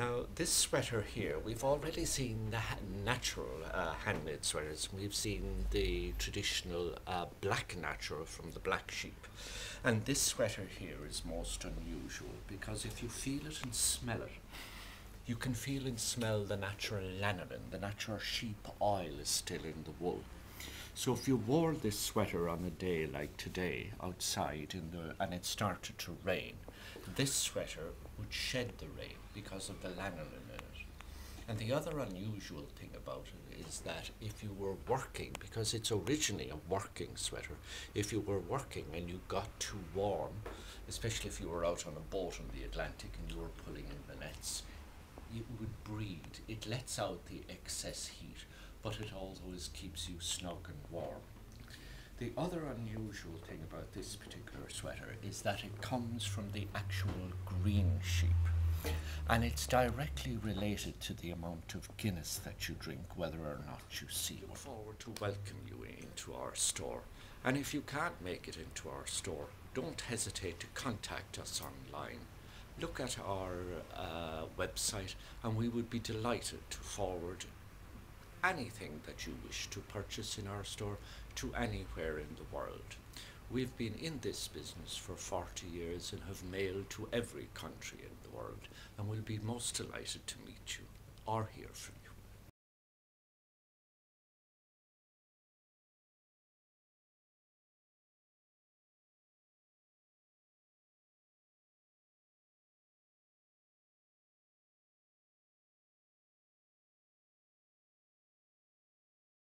Now, this sweater here, we've already seen the ha- natural uh, handmade sweaters. We've seen the traditional uh, black natural from the black sheep. And this sweater here is most unusual because if you feel it and smell it, you can feel and smell the natural lanolin, the natural sheep oil is still in the wool. So if you wore this sweater on a day like today outside in the and it started to rain, this sweater would shed the rain because of the lanolin in it. And the other unusual thing about it is that if you were working, because it's originally a working sweater, if you were working and you got too warm, especially if you were out on a boat on the Atlantic and you were pulling in the nets, it would breathe. It lets out the excess heat, but it always keeps you snug and warm. The other unusual thing about this particular sweater is that it comes from the actual green sheep. And it's directly related to the amount of Guinness that you drink, whether or not you see. Look forward to welcome you into our store. And if you can't make it into our store, don't hesitate to contact us online. Look at our uh, website, and we would be delighted to forward anything that you wish to purchase in our store to anywhere in the world. We've been in this business for 40 years and have mailed to every country in the world, and we'll be most delighted to meet you or hear from you.